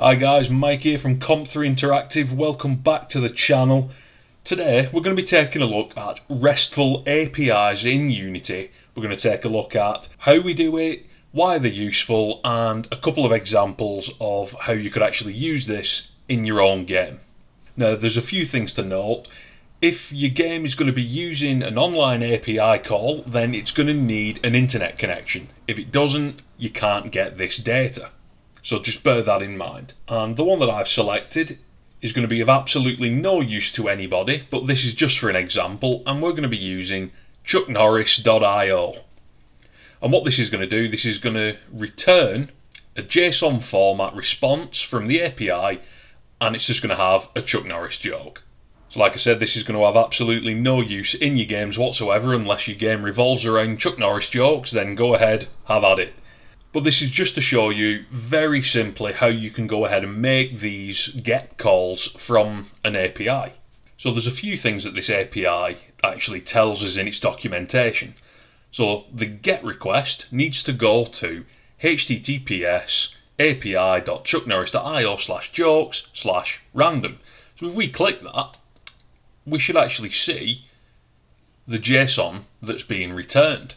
Hi guys, Mike here from Comp3 Interactive. Welcome back to the channel. Today we're going to be taking a look at RESTful APIs in Unity. We're going to take a look at how we do it, why they're useful, and a couple of examples of how you could actually use this in your own game. Now there's a few things to note. If your game is going to be using an online API call, then it's going to need an internet connection. If it doesn't, you can't get this data. So just bear that in mind. And the one that I've selected is going to be of absolutely no use to anybody, but this is just for an example, and we're going to be using chucknorris.io. And what this is going to do, this is going to return a JSON format response from the API, and it's just going to have a Chuck Norris joke. So like I said, this is going to have absolutely no use in your games whatsoever unless your game revolves around Chuck Norris jokes, then go ahead, have at it. But this is just to show you very simply how you can go ahead and make these GET calls from an API. So there's a few things that this API actually tells us in its documentation. So the GET request needs to go to https api.chucknorris.io slash jokes slash random. So if we click that, we should actually see the JSON that's being returned.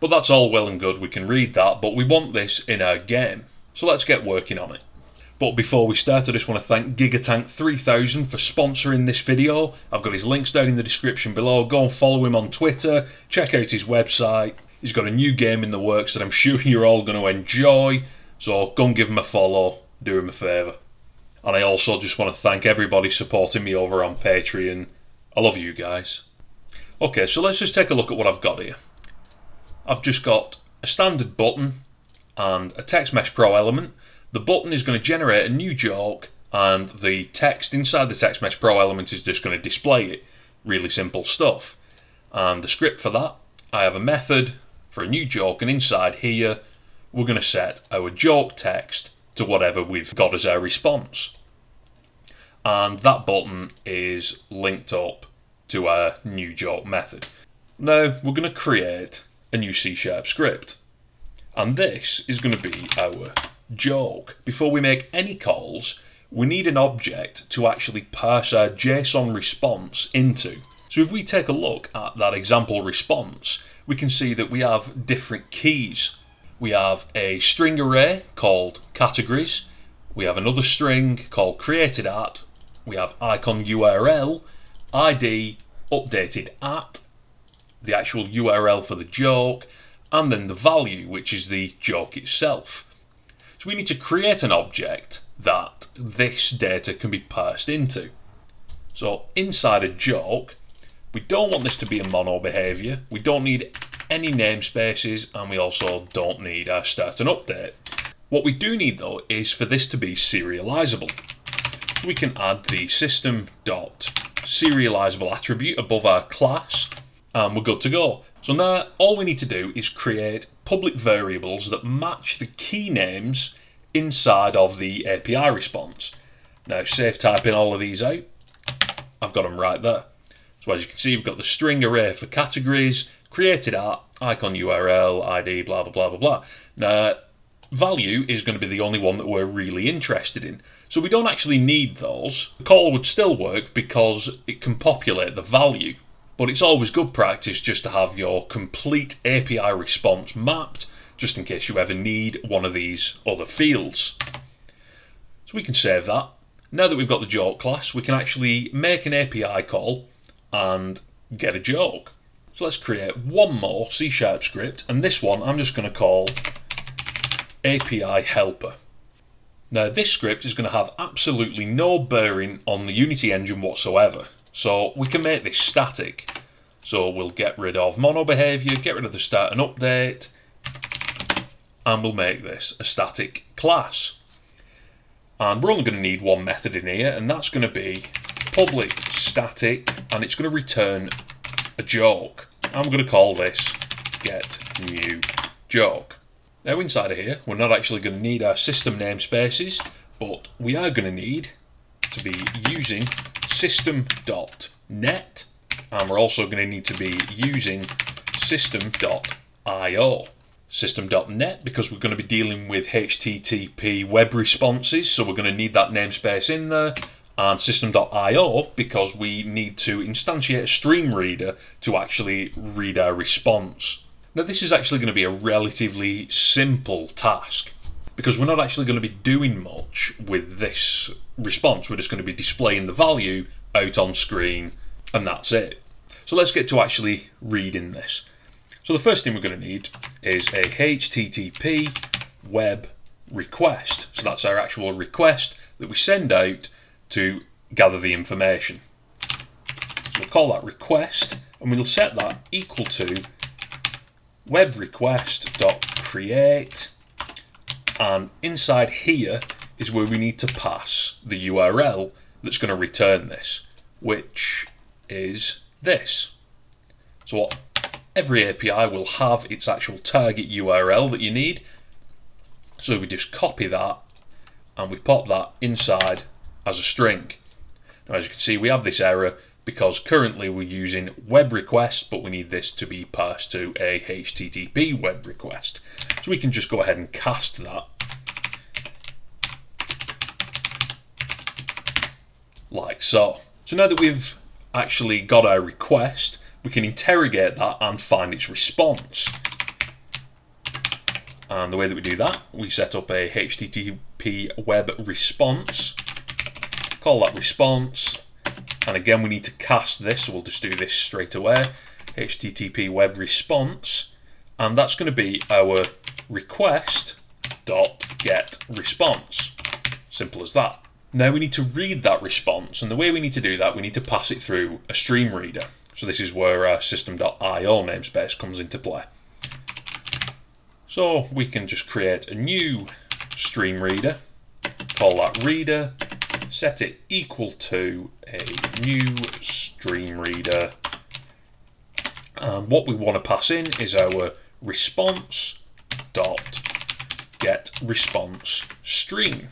But that's all well and good, we can read that, but we want this in our game. So let's get working on it. But before we start, I just want to thank Gigatank3000 for sponsoring this video. I've got his links down in the description below. Go and follow him on Twitter, check out his website. He's got a new game in the works that I'm sure you're all going to enjoy. So go and give him a follow, do him a favour. And I also just want to thank everybody supporting me over on Patreon. I love you guys. Okay, so let's just take a look at what I've got here. I've just got a standard button and a text mesh pro element. The button is going to generate a new joke and the text inside the text mesh pro element is just going to display it. Really simple stuff. And the script for that, I have a method for a new joke and inside here we're going to set our joke text to whatever we've got as our response. And that button is linked up to our new joke method. Now we're going to create a new C-sharp script. And this is going to be our joke. Before we make any calls, we need an object to actually parse our JSON response into. So if we take a look at that example response, we can see that we have different keys. We have a string array called categories. We have another string called created at. We have icon URL, ID, updated at, the actual URL for the joke, and then the value, which is the joke itself. So we need to create an object that this data can be parsed into. So inside a joke, we don't want this to be a mono behavior. We don't need any namespaces and we also don't need a start and update. What we do need though is for this to be serializable. So we can add the system dot serializable attribute above our class and we're good to go. So now all we need to do is create public variables that match the key names inside of the API response. Now safe typing all of these out. I've got them right there. So as you can see, we've got the string array for categories, created at, icon URL, ID, blah, blah, blah, blah, blah. Now, value is going to be the only one that we're really interested in. So we don't actually need those. The call would still work because it can populate the value but it's always good practice just to have your complete API response mapped, just in case you ever need one of these other fields. So we can save that. Now that we've got the joke class, we can actually make an API call and get a joke. So let's create one more C-sharp script, and this one I'm just going to call API helper. Now this script is going to have absolutely no bearing on the Unity engine whatsoever. So we can make this static. So we'll get rid of mono behavior, get rid of the start and update, and we'll make this a static class. And we're only going to need one method in here, and that's going to be public static, and it's going to return a joke. I'm going to call this get new joke. Now inside of here, we're not actually going to need our system namespaces, but we are going to need to be using system.net and we're also going to need to be using system.io. system.net because we're going to be dealing with HTTP web responses, so we're going to need that namespace in there. And system.io because we need to instantiate a stream reader to actually read our response. Now, this is actually going to be a relatively simple task because we're not actually going to be doing much with this response. We're just going to be displaying the value out on screen and that's it. So let's get to actually reading this. So the first thing we're going to need is a HTTP web request. So that's our actual request that we send out to gather the information. So we'll call that request and we'll set that equal to web request.create and inside here is where we need to pass the URL that's going to return this, which is this. So what every API will have its actual target URL that you need. So we just copy that and we pop that inside as a string. Now as you can see we have this error because currently we're using web request but we need this to be passed to a HTTP web request. So we can just go ahead and cast that like so. So now that we've actually got our request, we can interrogate that and find its response. And the way that we do that, we set up a HTTP web response, call that response, and again we need to cast this, so we'll just do this straight away, HTTP web response, and that's going to be our request dot get response. Simple as that. Now we need to read that response, and the way we need to do that, we need to pass it through a stream reader. So this is where our system.io namespace comes into play. So we can just create a new stream reader, call that reader, set it equal to a new stream reader. And what we want to pass in is our response dot get response stream.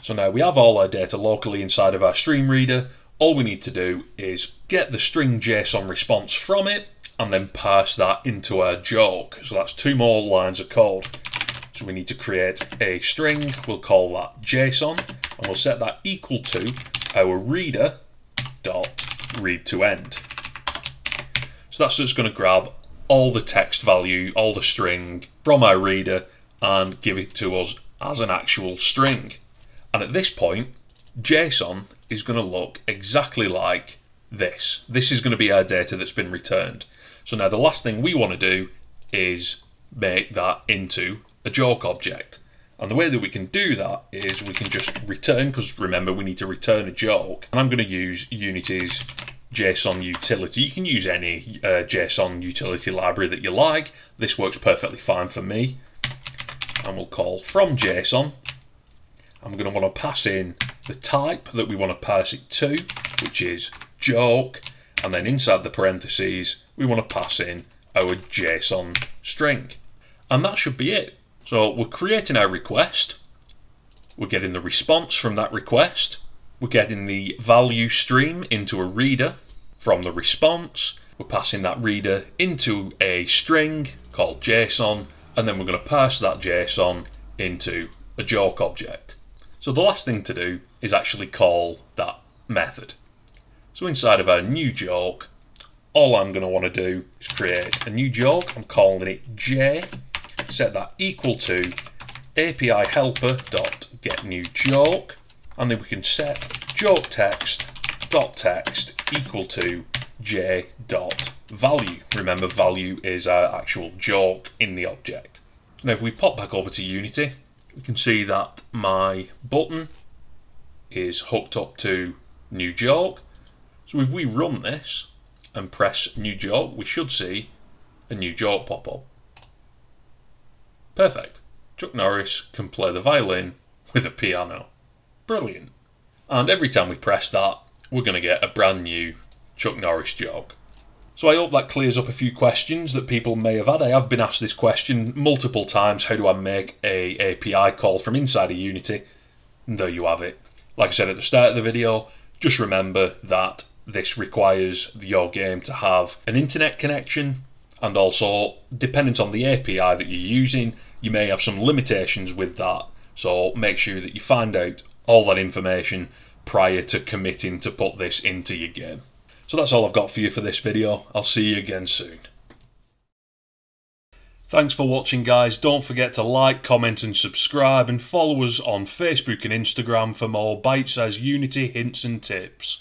So now we have all our data locally inside of our stream reader. All we need to do is get the string JSON response from it and then pass that into our joke. So that's two more lines of code. So we need to create a string, we'll call that JSON, and we'll set that equal to our reader dot read to end. So that's just going to grab all the text value, all the string from our reader and give it to us as an actual string. And at this point, JSON is going to look exactly like this. This is going to be our data that's been returned. So now the last thing we want to do is make that into a joke object. And the way that we can do that is we can just return, because remember we need to return a joke. And I'm going to use Unity's JSON utility. You can use any uh, JSON utility library that you like. This works perfectly fine for me. And we'll call from JSON I'm going to want to pass in the type that we want to pass it to, which is joke, and then inside the parentheses, we want to pass in our JSON string. And that should be it. So we're creating our request, we're getting the response from that request, we're getting the value stream into a reader from the response, we're passing that reader into a string called JSON, and then we're going to pass that JSON into a joke object. So the last thing to do is actually call that method. So inside of our new joke, all I'm going to want to do is create a new joke. I'm calling it J. Set that equal to API helper dot get new joke, and then we can set joke text dot text equal to j dot value. Remember, value is our actual joke in the object. Now, if we pop back over to Unity, you can see that my button is hooked up to new joke. So if we run this and press new joke, we should see a new joke pop up. Perfect. Chuck Norris can play the violin with a piano. Brilliant. And every time we press that, we're going to get a brand new Chuck Norris joke. So I hope that clears up a few questions that people may have had. I have been asked this question multiple times, how do I make a API call from inside of Unity? And there you have it. Like I said at the start of the video, just remember that this requires your game to have an internet connection And also, dependent on the API that you're using, you may have some limitations with that. So make sure that you find out all that information prior to committing to put this into your game. So that's all I've got for you for this video. I'll see you again soon. Thanks for watching guys. Don't forget to like, comment and subscribe and follow us on Facebook and Instagram for more bite-sized Unity hints and tips.